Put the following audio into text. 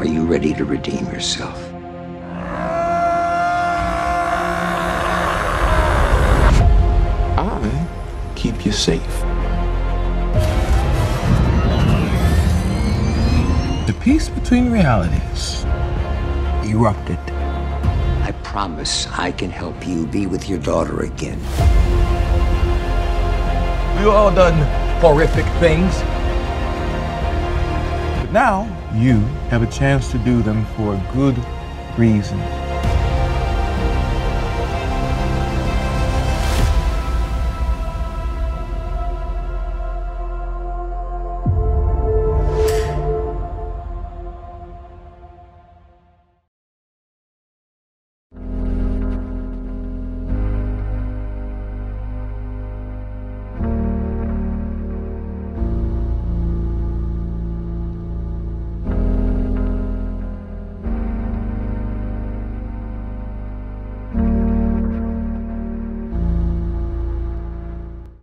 Are you ready to redeem yourself? I keep you safe. The peace between realities erupted. I promise I can help you be with your daughter again. We all done horrific things. Now you have a chance to do them for a good reason.